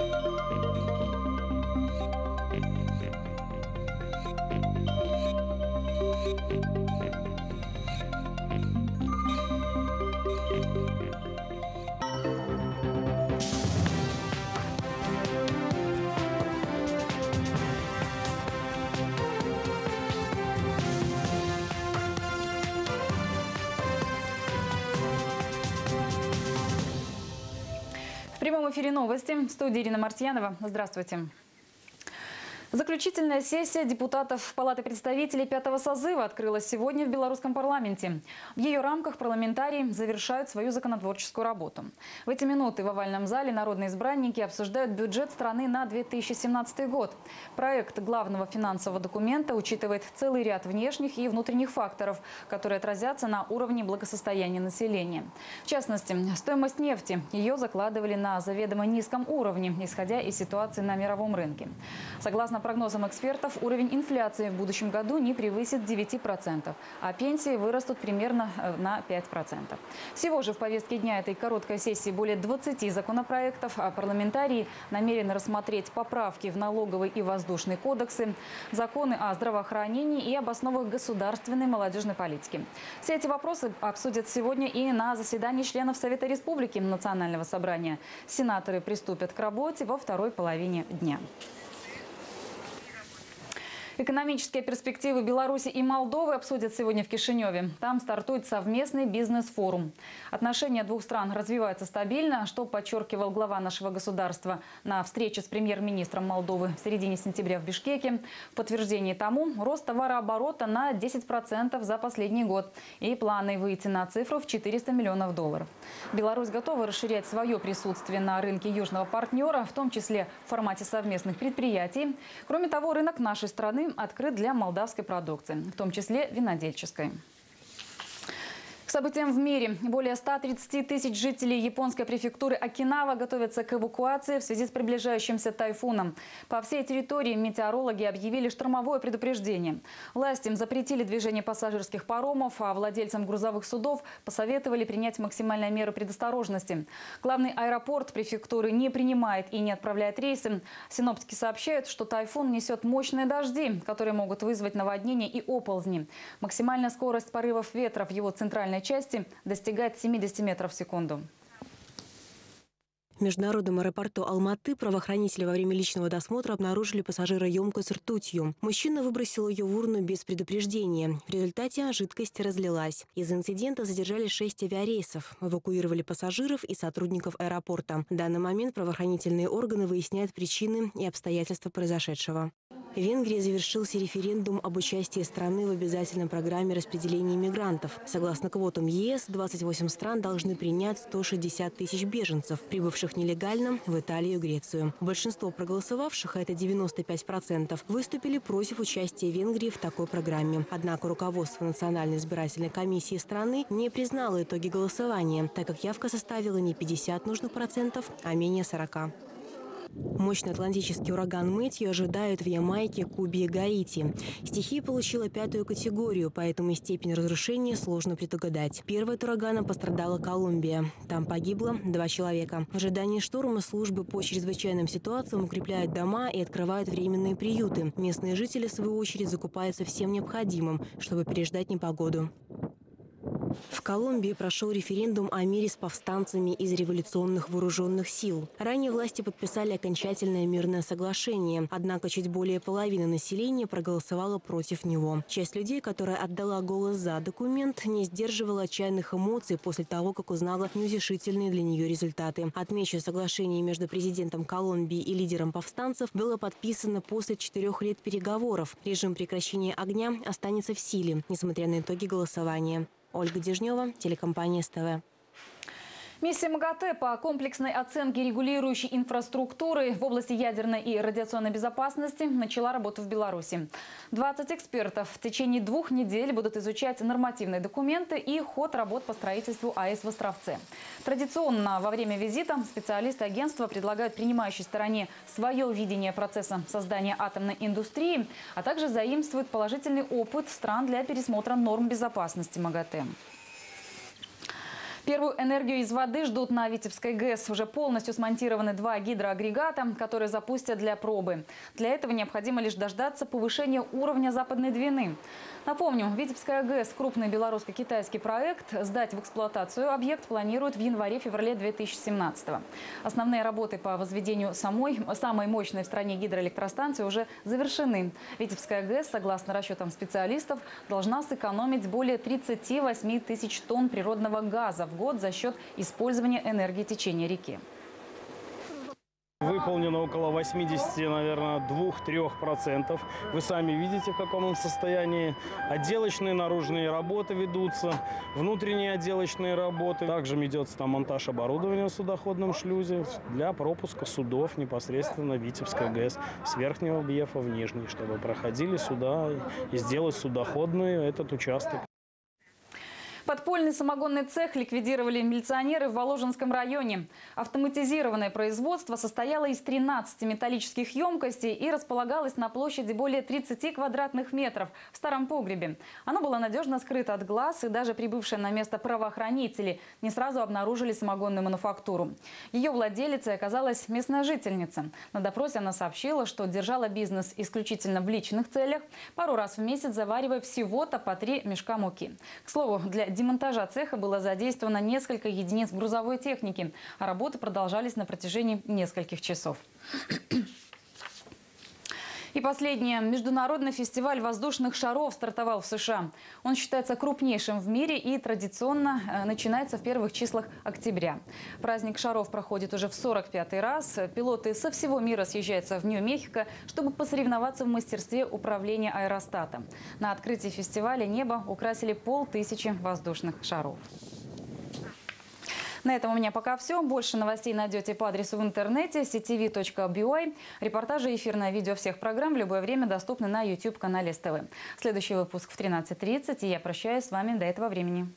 you В прямом эфире новости. В студии Ирина Мартьянова. Здравствуйте. Заключительная сессия депутатов Палаты представителей пятого созыва открылась сегодня в белорусском парламенте. В ее рамках парламентарии завершают свою законотворческую работу. В эти минуты в овальном зале народные избранники обсуждают бюджет страны на 2017 год. Проект главного финансового документа учитывает целый ряд внешних и внутренних факторов, которые отразятся на уровне благосостояния населения. В частности, стоимость нефти. Ее закладывали на заведомо низком уровне, исходя из ситуации на мировом рынке. Согласно прогнозам экспертов, уровень инфляции в будущем году не превысит 9%, а пенсии вырастут примерно э, на 5%. Всего же в повестке дня этой короткой сессии более 20 законопроектов, а парламентарии намерены рассмотреть поправки в налоговый и воздушный кодексы, законы о здравоохранении и об основах государственной молодежной политики. Все эти вопросы обсудят сегодня и на заседании членов Совета Республики Национального собрания. Сенаторы приступят к работе во второй половине дня. Экономические перспективы Беларуси и Молдовы обсудят сегодня в Кишиневе. Там стартует совместный бизнес-форум. Отношения двух стран развиваются стабильно, что подчеркивал глава нашего государства на встрече с премьер-министром Молдовы в середине сентября в Бишкеке. В подтверждении тому рост товарооборота на 10% за последний год и планы выйти на цифру в 400 миллионов долларов. Беларусь готова расширять свое присутствие на рынке южного партнера, в том числе в формате совместных предприятий. Кроме того, рынок нашей страны открыт для молдавской продукции, в том числе винодельческой. К событиям в мире. Более 130 тысяч жителей японской префектуры Окинава готовятся к эвакуации в связи с приближающимся тайфуном. По всей территории метеорологи объявили штормовое предупреждение. Властям запретили движение пассажирских паромов, а владельцам грузовых судов посоветовали принять максимальные меры предосторожности. Главный аэропорт префектуры не принимает и не отправляет рейсы. Синоптики сообщают, что тайфун несет мощные дожди, которые могут вызвать наводнения и оползни. Максимальная скорость порывов ветра в его центральной южной части достигает 70 метров в секунду. В международном аэропорту Алматы правоохранители во время личного досмотра обнаружили пассажира емкость с ртутью. Мужчина выбросил ее в урну без предупреждения. В результате жидкость разлилась. Из инцидента задержали шесть авиарейсов. Эвакуировали пассажиров и сотрудников аэропорта. В данный момент правоохранительные органы выясняют причины и обстоятельства произошедшего. В Венгрии завершился референдум об участии страны в обязательной программе распределения мигрантов. Согласно квотам ЕС, 28 стран должны принять 160 тысяч беженцев, прибывших нелегально в Италию и Грецию. Большинство проголосовавших, а это 95%, выступили против участия Венгрии в такой программе. Однако руководство Национальной избирательной комиссии страны не признало итоги голосования, так как явка составила не 50 нужных процентов, а менее 40. Мощный атлантический ураган Мэтью ожидают в Ямайке, Кубе и Гаити. Стихия получила пятую категорию, поэтому степень разрушения сложно предугадать. Первой от урагана пострадала Колумбия. Там погибло два человека. В ожидании шторма службы по чрезвычайным ситуациям укрепляют дома и открывают временные приюты. Местные жители, в свою очередь, закупаются всем необходимым, чтобы переждать непогоду. В Колумбии прошел референдум о мире с повстанцами из революционных вооруженных сил. Ранее власти подписали окончательное мирное соглашение, однако чуть более половины населения проголосовала против него. Часть людей, которая отдала голос за документ, не сдерживала отчаянных эмоций после того, как узнала неутешительные для нее результаты. Отмечу, соглашение между президентом Колумбии и лидером повстанцев было подписано после четырех лет переговоров. Режим прекращения огня останется в силе, несмотря на итоги голосования. Ольга Дежнева, телекомпания СТВ. Миссия МАГАТЭ по комплексной оценке регулирующей инфраструктуры в области ядерной и радиационной безопасности начала работу в Беларуси. 20 экспертов в течение двух недель будут изучать нормативные документы и ход работ по строительству АЭС в Островце. Традиционно во время визита специалисты агентства предлагают принимающей стороне свое видение процесса создания атомной индустрии, а также заимствуют положительный опыт стран для пересмотра норм безопасности МАГАТЭ. Первую энергию из воды ждут на Витебской ГЭС. Уже полностью смонтированы два гидроагрегата, которые запустят для пробы. Для этого необходимо лишь дождаться повышения уровня западной Двины. Напомню, Витебская ГЭС – крупный белорусско-китайский проект. Сдать в эксплуатацию объект планируют в январе-феврале 2017 -го. Основные работы по возведению самой, самой мощной в стране гидроэлектростанции уже завершены. Витебская ГЭС, согласно расчетам специалистов, должна сэкономить более 38 тысяч тонн природного газа в год за счет использования энергии течения реки. Выполнено около 80, наверное, 2-3%. Вы сами видите, в каком он состоянии. Отделочные наружные работы ведутся, внутренние отделочные работы. Также ведется там монтаж оборудования в судоходном шлюзе для пропуска судов непосредственно Витебской ГЭС с верхнего объефа в нижний, чтобы проходили сюда и сделать судоходный этот участок. Подпольный самогонный цех ликвидировали милиционеры в Воложенском районе. Автоматизированное производство состояло из 13 металлических емкостей и располагалось на площади более 30 квадратных метров в старом погребе. Оно было надежно скрыто от глаз, и даже прибывшие на место правоохранители не сразу обнаружили самогонную мануфактуру. Ее владелицей оказалась местная жительница. На допросе она сообщила, что держала бизнес исключительно в личных целях, пару раз в месяц заваривая всего-то по три мешка муки. К слову, для демонтажа цеха было задействовано несколько единиц грузовой техники, а работы продолжались на протяжении нескольких часов. И последнее. Международный фестиваль воздушных шаров стартовал в США. Он считается крупнейшим в мире и традиционно э, начинается в первых числах октября. Праздник шаров проходит уже в 45-й раз. Пилоты со всего мира съезжаются в Нью-Мехико, чтобы посоревноваться в мастерстве управления аэростатом. На открытии фестиваля небо украсили полтысячи воздушных шаров. На этом у меня пока все. Больше новостей найдете по адресу в интернете ctv.by. Репортажи эфирное видео всех программ в любое время доступны на YouTube-канале СТВ. Следующий выпуск в 13.30. И я прощаюсь с вами до этого времени.